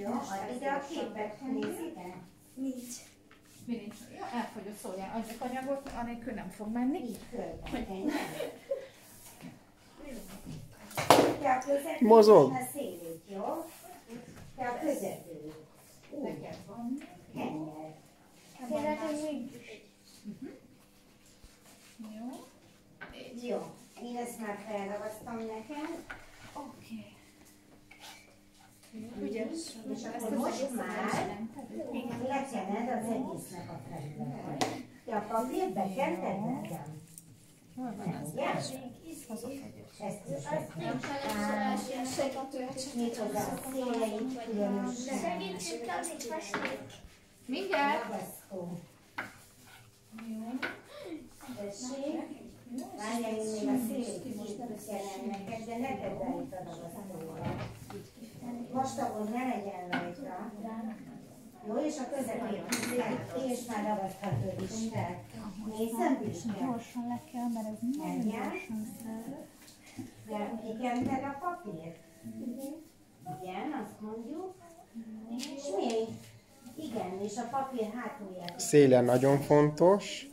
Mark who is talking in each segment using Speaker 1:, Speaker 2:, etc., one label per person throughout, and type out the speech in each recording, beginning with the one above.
Speaker 1: Jó, ide a képet nézitek?
Speaker 2: Nincs.
Speaker 3: Mi nincs? Ja, elfogyott szóljál. Adjak anyagot, anélkül nem fog menni.
Speaker 1: Így körbe. Te a közepén
Speaker 4: Mozog.
Speaker 1: a szélét, jó? Te a közepén. Úgy,
Speaker 3: Neked van.
Speaker 1: kenyer.
Speaker 2: Kérlek, hogy még
Speaker 3: Jó.
Speaker 1: Jó, én ezt már felragasztom neked.
Speaker 3: Oké.
Speaker 1: És akkor most már lekened az egésznek a felületet. Te a papírt bekented nekem?
Speaker 3: Hol van
Speaker 1: Nem,
Speaker 3: az?
Speaker 1: Ezt
Speaker 2: nem
Speaker 1: a
Speaker 2: festni.
Speaker 3: Mindjárt. Jó.
Speaker 1: Tessék. Várjál, én még a szélét kiemelem neked, de ne tedd rajta ragasztóval. Most ahol ne legyen rajta. Jó, és a közepén és már ragaszthatod is fel. Nézzem, Piskát.
Speaker 3: Gyorsan le kell, mert ez nagyon gyorsan.
Speaker 1: De kikented a papírt? Igen, azt mondjuk. És még? Igen, és a papír hátulját.
Speaker 4: Széle nagyon fontos.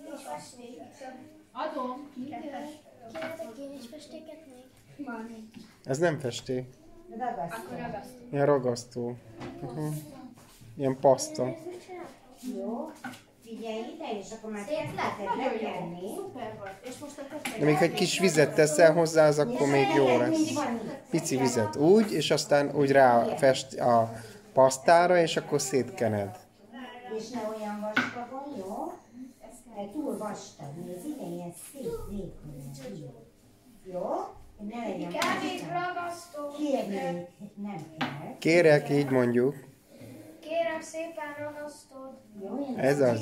Speaker 3: Adom.
Speaker 2: Kérletek én is festéket még?
Speaker 4: Ez nem festék.
Speaker 1: Ragasztó.
Speaker 4: Ilyen ragasztó. Uh-huh. Ilyen paszta.
Speaker 1: Jó. Figyelj ide, és akkor már kezdheted lekenni.
Speaker 4: De még egy kis vizet teszel hozzá, az akkor még jó lesz. Pici vizet úgy, és aztán úgy rá fest a pasztára, és akkor szétkened.
Speaker 1: És ne olyan vastagon, jó? Mert túl vastag, nézd ide, ilyen szép vékony. Jó? Ne legyen
Speaker 2: Kell
Speaker 1: nem kell.
Speaker 4: Kérek, így mondjuk.
Speaker 2: Kérem szépen ragasztod.
Speaker 4: Ez az.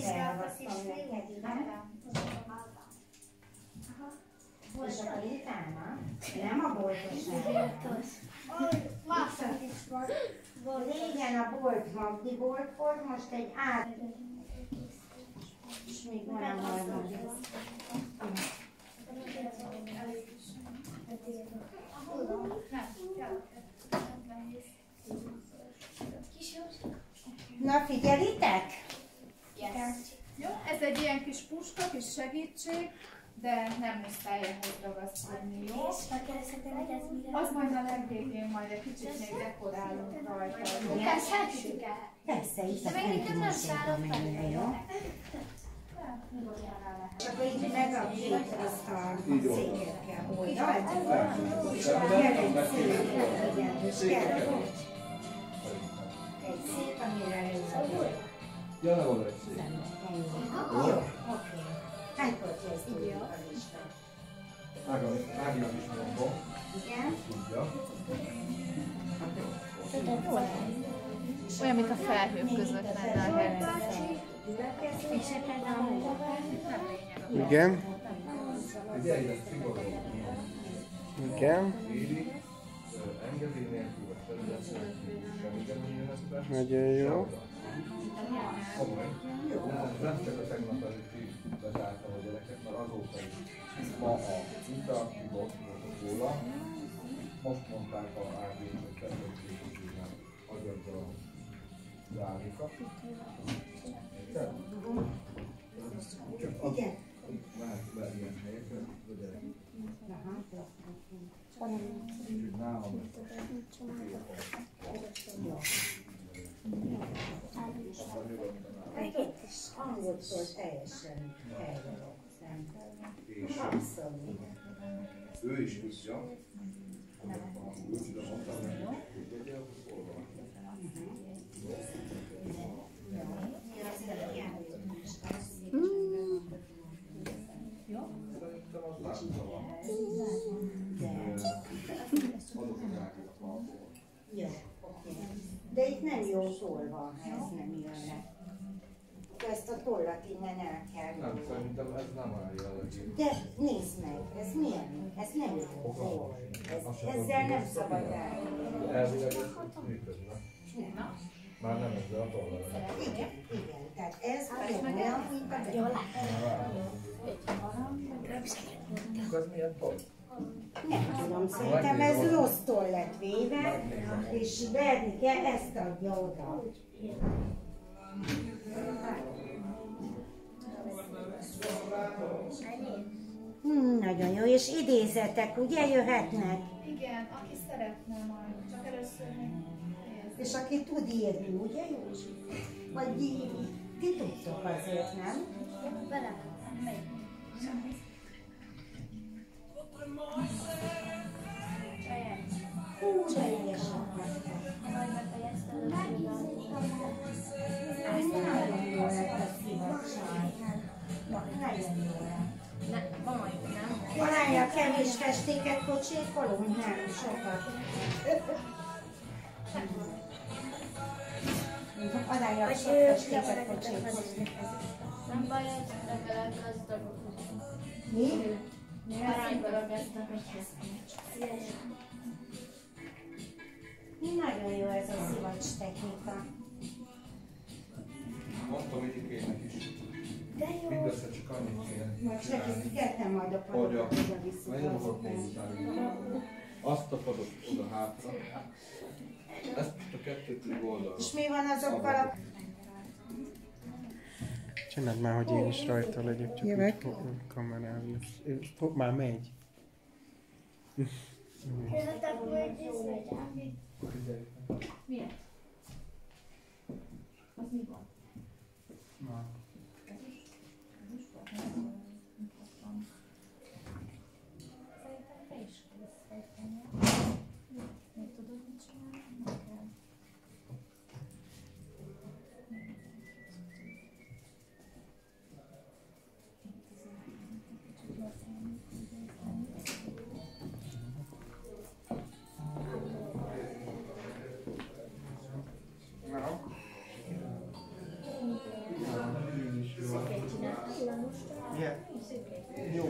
Speaker 1: És akkor utána, nem a boltosnál. Régen a bolt Magdi bolt volt, most egy át. És még nem hallom. Na figyelitek?
Speaker 3: Jó, ez egy ilyen kis puska, kis segítség, de nem muszáj ehhez ragaszkodni, jó? Az majd a legvégén majd egy kicsit még dekorálunk rajta. jó?
Speaker 2: El.
Speaker 1: Persze, itt
Speaker 2: De
Speaker 1: a
Speaker 2: nem szállok
Speaker 1: mosóba menve, jó? És akkor így megrakjuk ezt a székekkel oldalt. És akkor kell egy szék, igen, kell egy szék, amire leülök.
Speaker 5: Jön oda egy szék.
Speaker 1: Jó, oké. Hánykor kezdődik a lista?
Speaker 5: Áginak is mondom,
Speaker 1: Igen?
Speaker 5: tudja.
Speaker 3: Olyan, mint a felhők között lenne a hely.
Speaker 4: Igen, igen. Nagyon jó.
Speaker 5: Nem csak a tegnap előtti bezártam a gyereket, mert azóta is ma a interaktív róla. Most mondták a AG, hogy természetesen adjad a zárékat.
Speaker 1: Igen.
Speaker 5: lehet le ilyen helyekre, a gyerek.
Speaker 1: Aha.
Speaker 5: Úgyhogy nálam
Speaker 1: Angoltól teljesen helyre rögzem.
Speaker 5: és
Speaker 1: Abszolút.
Speaker 5: ő is tudja, úgy tudom mondtam neki, hogy legyen, hol van. Szerintem az látva van.
Speaker 1: Jó, oké. De itt nem jó tolva, ha ez nem jön le. Ezt a tollat innen el kell.
Speaker 5: Nem, szerintem ez nem a legjobb.
Speaker 1: De nézd meg, ez milyen? Ez nem jó toll. Ez, ezzel nem szabad el.
Speaker 5: Elvileg ez működne. Már nem ezzel a tollal.
Speaker 1: Igen, igen. Tehát ez olyan, olyan, mint a
Speaker 5: Ez milyen toll?
Speaker 1: Nem tudom, szerintem ez rossztól lett véve, és Bernike ezt adja oda. Hmm, nagyon jó, és idézetek, ugye, jöhetnek?
Speaker 3: Igen, aki szeretne majd, csak először.
Speaker 1: És aki tud írni, ugye, Józsi? Vagy. Ti tudtok azért, nem?
Speaker 2: Bele.
Speaker 1: Nagyon jó lett. Találja kevés festéket pocsékolunk? Nem, sokat. Aránylag sok festéket pocsékolunk.
Speaker 2: Nem baj, ez legalább gazdagok.
Speaker 1: Mi?
Speaker 2: Arányban ragasztak egyhez.
Speaker 1: Nagyon jó ez a szivacs technika.
Speaker 5: Mondtam egyikének is.
Speaker 2: De jó.
Speaker 5: Mindössze csak annyit kéne.
Speaker 1: Kettem majd a
Speaker 5: Hogy a... Azt a padot oda hátra. Ezt a kettőt így oldalra.
Speaker 1: És mi van azokkal a...
Speaker 4: Csináld már, hogy én is rajta legyek, csak
Speaker 1: Jövök.
Speaker 4: ho- Már megy.
Speaker 3: Milyen? Az mi van?
Speaker 4: Yeah. Jó.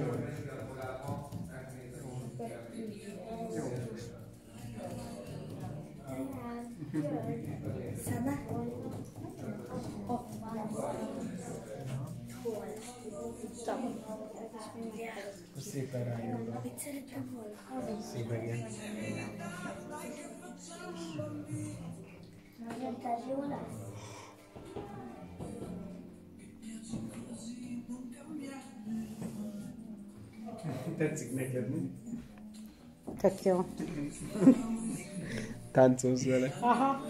Speaker 4: Jó.
Speaker 2: Szeme?
Speaker 4: Szépen rájön? Szépen ilyen.
Speaker 2: Nagyon jó lesz?
Speaker 4: Tetszik neked, mi?
Speaker 1: Tök jó.
Speaker 4: Táncolsz vele.
Speaker 1: Aha.